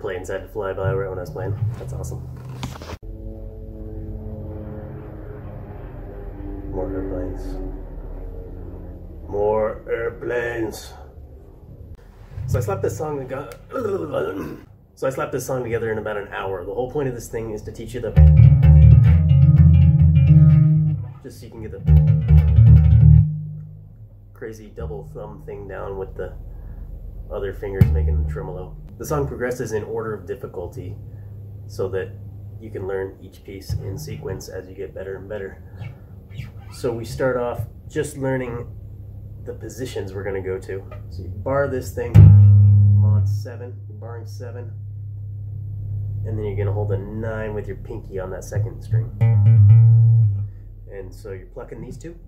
course, airplanes had to fly by right when I was playing. That's awesome. More airplanes. More airplanes. So I slapped this song together. So I slapped this song together in about an hour. The whole point of this thing is to teach you the just so you can get the crazy double thumb thing down with the other fingers making the tremolo. The song progresses in order of difficulty so that you can learn each piece in sequence as you get better and better. So we start off just learning the positions we're going to go to. So you bar this thing, on seven, you're barring seven, and then you're going to hold a nine with your pinky on that second string. And so you're plucking these two,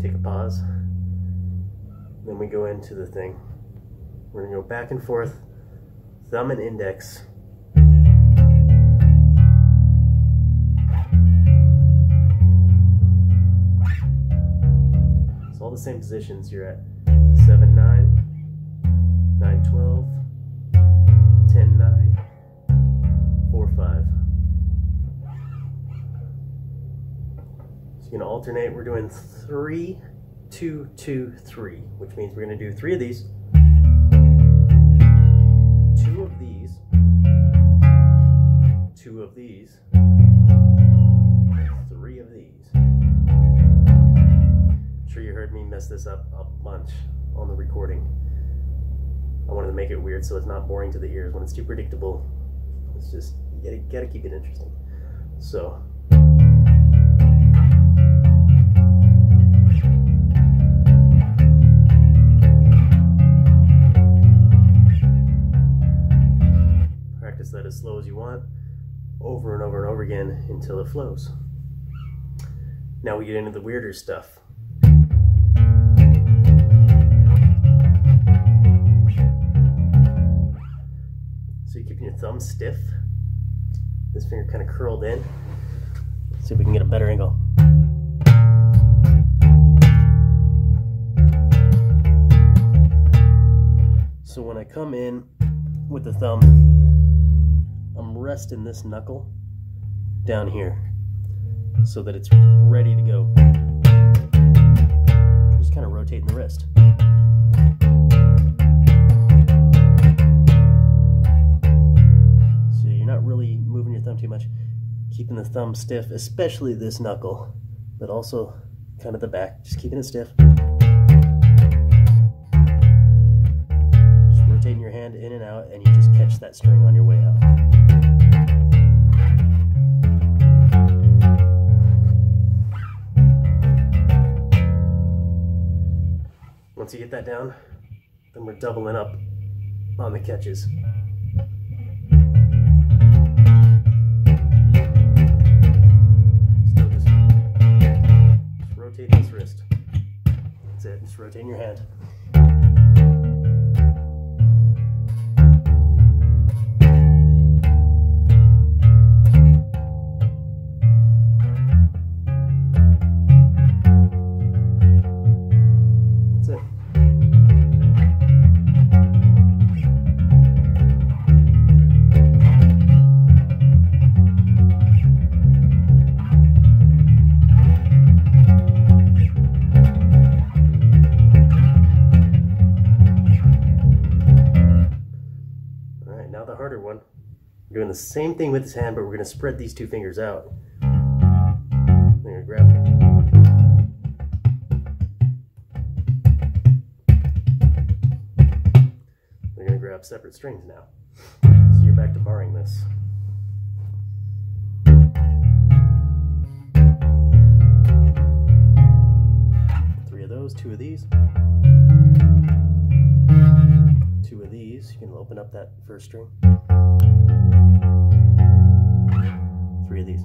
take a pause. Then we go into the thing. We're to go back and forth, thumb and index. It's all the same positions. You're at 7 9, 9 12, 10 9, 4 5. You're alternate. We're doing 3 2 2 3, which means we're going to do three of these, two of these, two of these, three of these. I'm sure you heard me mess this up a bunch on the recording. I wanted to make it weird so it's not boring to the ears. When it's too predictable, it's just, you gotta, gotta keep it interesting. So, over and over and over again until it flows. Now we get into the weirder stuff. So you're keeping your thumb stiff, this finger kind of curled in. Let's see if we can get a better angle. So when I come in with the thumb, I'm resting this knuckle down here so that it's ready to go. Just kind of rotating the wrist. So you're not really moving your thumb too much, keeping the thumb stiff, especially this knuckle, but also kind of the back, just keeping it stiff. Just rotating your hand in and out, and you just catch that string on your way out. Once you get that down, then we're doubling up on the catches. Still just, just rotate this wrist. That's it, just rotating your hand. the same thing with his hand, but we're going to spread these two fingers out. We're going to grab. We're going to grab separate strings now. So you're back to barring this. Three of those, two of these two of these, you can open up that first string. Three of these.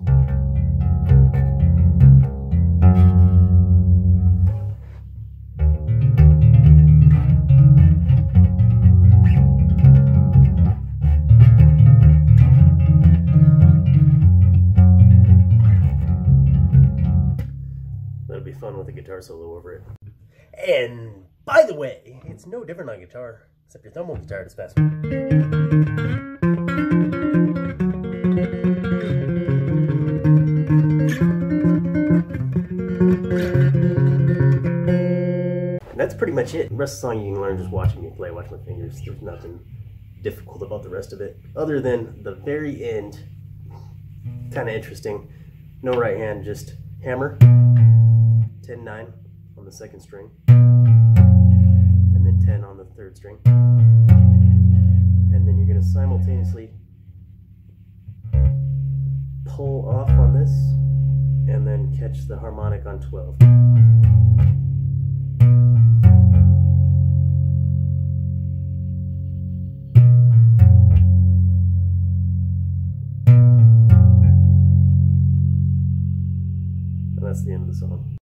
That'll be fun with a guitar solo over it. And by the way, it's no different on guitar, except your thumb won't be tired as fast. Much it. The rest of the song you can learn just watching me play, watch my fingers. There's nothing difficult about the rest of it, other than the very end. Kind of interesting. No right hand, just hammer, 10 9 on the second string, and then 10 on the third string. And then you're going to simultaneously pull off on this and then catch the harmonic on 12. That's the end of the song.